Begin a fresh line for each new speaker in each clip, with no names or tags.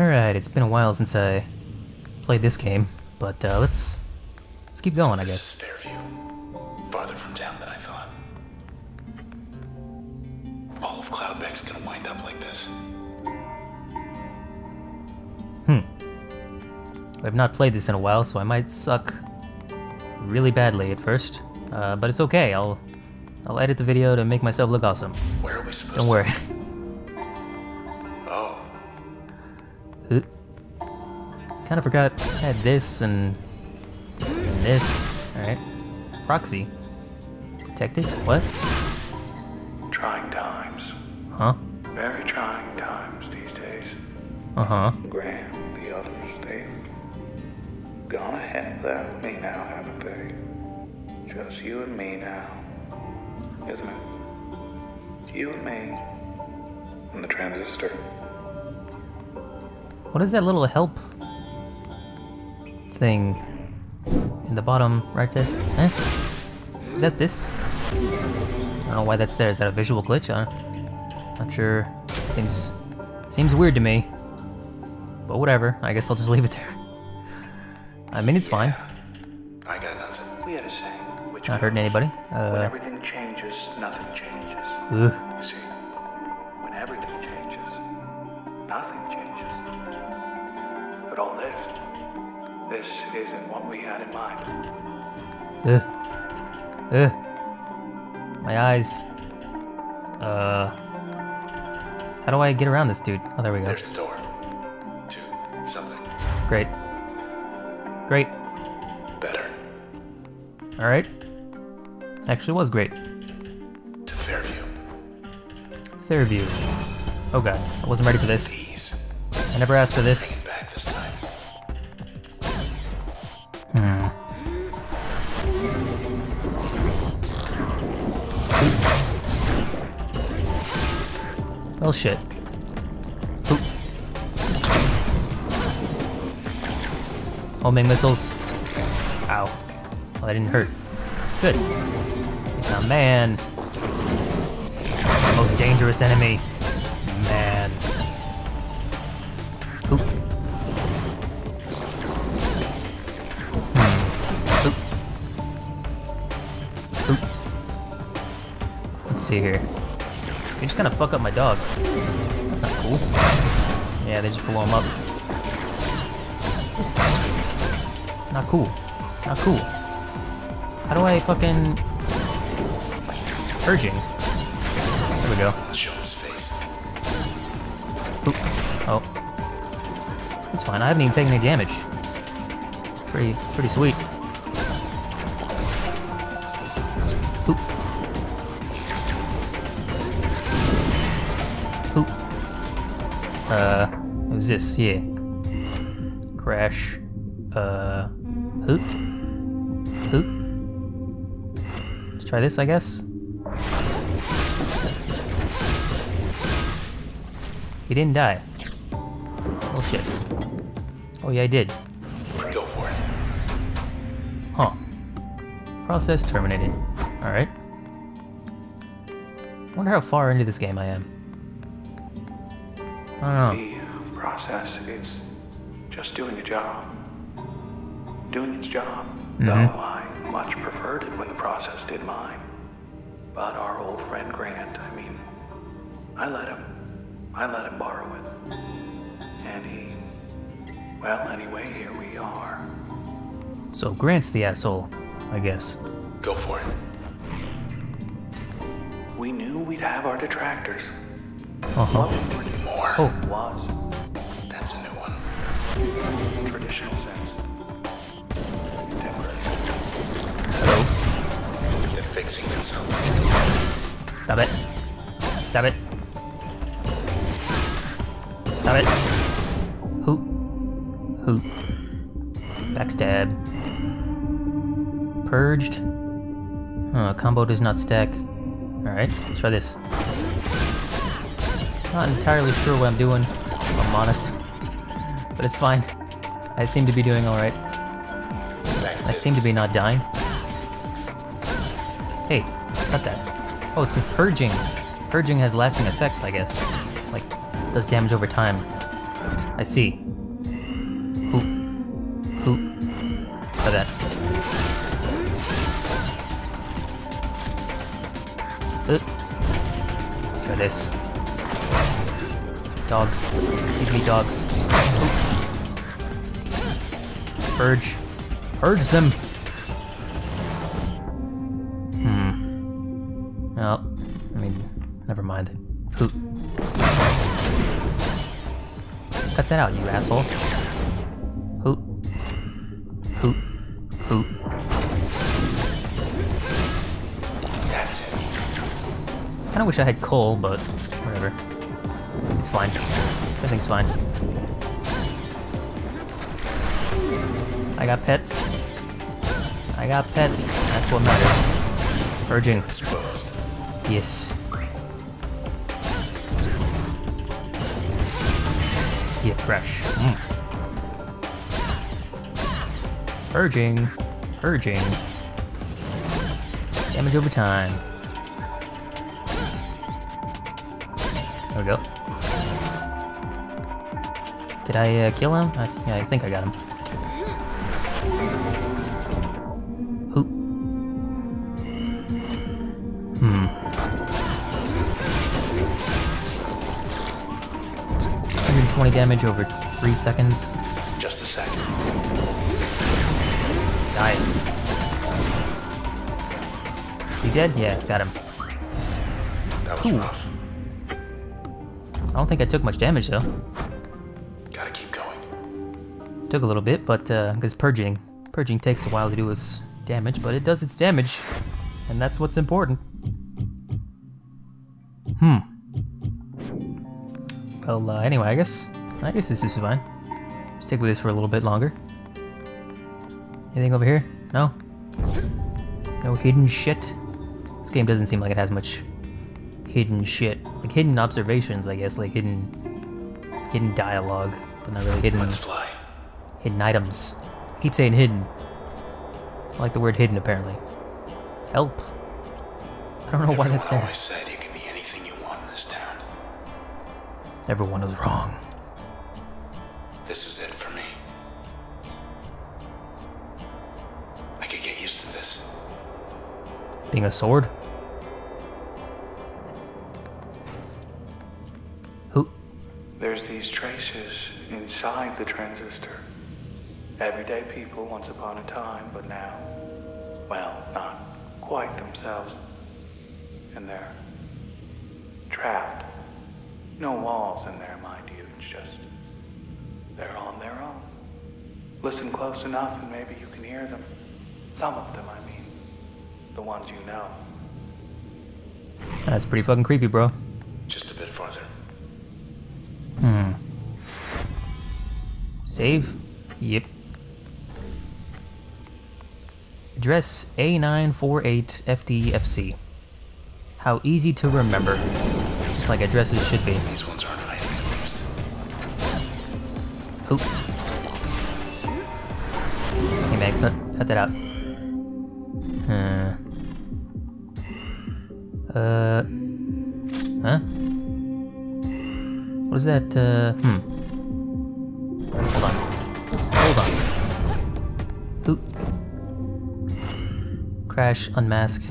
Alright, it's been a while since I played this game, but uh, let's let's keep going,
so
I
this
guess.
is Fairview. Farther from town than I thought. All of Cloudbank's gonna wind up like this. Hmm.
I've not played this in a while, so I might suck really badly at first. Uh, but it's okay, I'll I'll edit the video to make myself look awesome.
Where are we supposed
Don't worry. Kind of forgot I had this and, and this. Alright. Proxy. Detected? What?
Trying times.
Huh?
Very trying times these days.
Uh-huh.
Graham, the others, they've gone ahead without me now, haven't they? Just you and me now, isn't it? You and me. And the transistor.
What is that little help thing in the bottom right there? Eh? Is that this? I don't know why that's there. Is that a visual glitch? Uh, not sure. Seems seems weird to me. But whatever. I guess I'll just leave it there. I mean, it's fine.
I got nothing.
We had a saying, which
Not hurting anybody.
when
Uh,
everything changes, nothing changes.
ugh.
This, this isn't what we had in mind.
Ugh. Ugh. My eyes. Uh. How do I get around this dude? Oh, there we go.
There's the door. To something
Great. Great.
better.
Alright. Actually was great.
To Fairview.
Fairview. Oh god, I wasn't ready for this.
Please.
I never asked for this.
Back this time.
Well shit. Homing missiles. Ow. Well, that didn't hurt. Good. It's a man. Most dangerous enemy. Man. Oop. Hmm. Oop. Oop. Let's see here. You just kind of fuck up my dogs. That's not cool. Yeah, they just blow them up. Not cool. Not cool. How do I fucking... Purging. There we go.
Show his face.
Oop. Oh. That's fine. I haven't even taken any damage. Pretty, pretty sweet. Uh, who's this? Yeah. Crash. Uh, hoop. Hoop. Let's try this, I guess. He didn't die. Oh shit. Oh yeah, I did.
Go for it.
Huh. Process terminated. Alright. Wonder how far into this game I am. I don't know.
The process, it's just doing a job. Doing its job. Though I much preferred it when the process did mine. But our old friend Grant, I mean, I let him. I let him borrow it. And he. Well, anyway, here we are.
So Grant's the asshole, I guess.
Go for it.
We knew we'd have our detractors.
Uh-huh.
What we
More.
Oh,
was
That's a new one.
traditional sense.
Hello.
They're fixing themselves.
Stop it. Stop it. Stop it. Hoop. Hoop. Backstab. Purged. Uh, combo does not stack. Alright, let's try this. Not entirely sure what I'm doing, I'm honest. But it's fine. I seem to be doing alright. I seem to be not dying. Hey, cut that. Oh, it's because purging. Purging has lasting effects, I guess. Like, does damage over time. I see. Hoop. Hoop. Try that. Uh. Try this. Dogs. Give me dogs. Purge. Purge them. Hmm. Well, I mean, never mind. Hoop. Cut that out, you asshole. Hoop. Hoop. Hoop.
That's it.
Kinda wish I had Cull, but whatever. It's fine. Everything's fine. I got pets. I got pets. That's what matters.
Exposed.
Yes. Yeah, fresh. Mm. Purging. Damage over time. There we go. Did I uh, kill him? I, yeah, I think I got him. Who? Hmm. 120 damage over 3 seconds.
Just a second.
Die. Is he dead? Yeah, got him.
That was
Ooh.
rough.
I don't think I took much damage though. Took a little bit, but because purging, purging takes a while to do its damage, but it does its damage, and that's what's important. Hmm. Well, uh, anyway, I guess I guess this is fine. Stick with this for a little bit longer. Anything over here? No. No hidden shit. This game doesn't seem like it has much hidden shit, like hidden observations, I guess, like hidden hidden dialogue, but not really hidden
Let's fly.
Hidden items. I keep saying hidden. I like the word hidden apparently. Help. I don't know why
Everyone
that's there.
always said you can be anything you want in this town.
Everyone was wrong.
This is it for me. I could get used to this.
Being a sword? Who?
There's these traces inside the transistor. Everyday people once upon a time, but now, well, not quite themselves. And they're trapped. No walls in there, mind you. It's just they're on their own. Listen close enough and maybe you can hear them. Some of them, I mean. The ones you know.
That's pretty fucking creepy, bro.
Just a bit farther.
Hmm. Save? Yep. Address A948FDFC. How easy to remember. Just like addresses should be.
These ones aren't hiding at least.
Oop. Hey man, cut, cut that out. Huh. Uh. Huh? What is that, uh, hmm. Crash, unmask.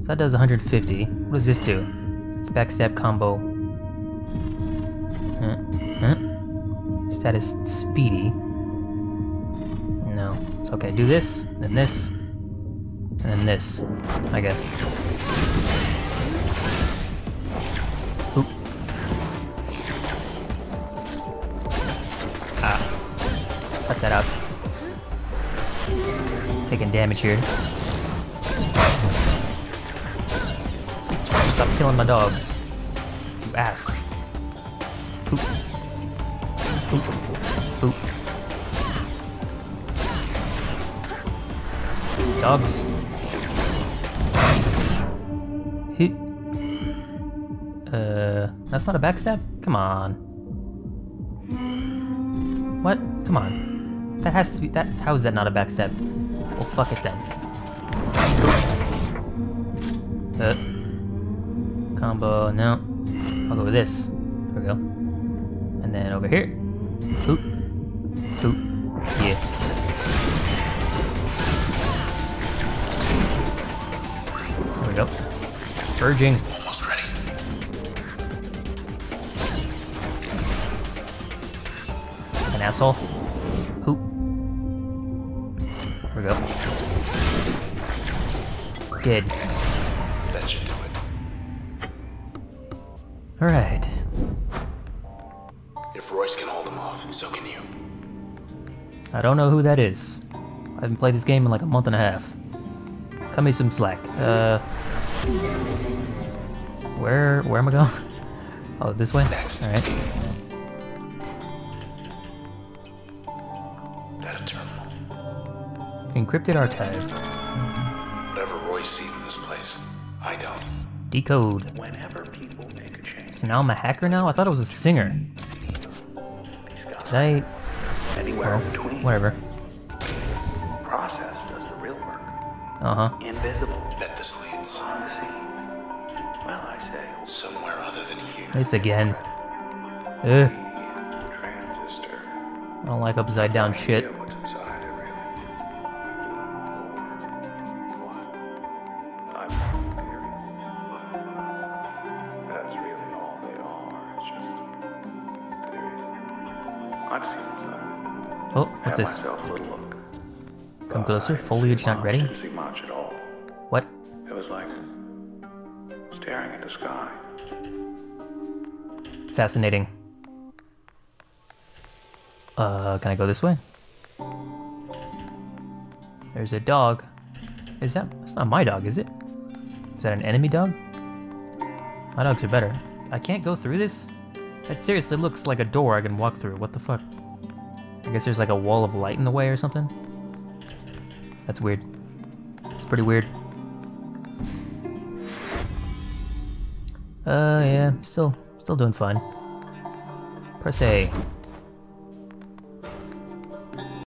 So that does 150. What does this do? It's backstab combo. Huh? Huh? Status speedy. No. It's okay. Do this, then this, and then this, I guess. Oop. Ah. Cut that out. Taking damage here. Stop killing my dogs. You ass. Oop. Oop. Oop. Dogs. He. Uh, that's not a backstab? Come on. What? Come on. That has to be that. How is that not a backstab? Well, fuck it then. Uh. Combo. No. I'll go with this. There we go. And then over here. Oop. Oop. Yeah. There we go. Purging.
Almost ready.
An asshole. Dead.
That should do it.
Alright.
If Royce can hold him off, so can you.
I don't know who that is. I haven't played this game in like a month and a half. Cut me some slack. Uh, where where am I going? Oh, this way.
Next.
All right.
That a terminal.
Encrypted archive.
Whatever sees in this place, I don't.
Decode.
Whenever people make a change,
So now I'm a hacker now. I thought I was a singer. Did I?
anywhere
Well,
in between,
whatever.
process does the real work.
Uh huh.
Invisible,
Bet this leads
on the scene. Well, I say,
somewhere other than here.
This again. Ugh.
transistor.
I don't like upside down shit. Oh, what's this?
myself a little look.
Come closer. Foliage not ready.
Didn't see much at all.
What?
It was like staring at the sky.
Fascinating. Uh, can I go this way? There's a dog. Is that? It's not my dog, is it? Is that an enemy dog? My dogs are better. I can't go through this? That seriously looks like a door I can walk through. What the fuck? I guess there's like a wall of light in the way or something? That's weird. It's pretty weird. Uh, yeah, still, still doing fine. Press A.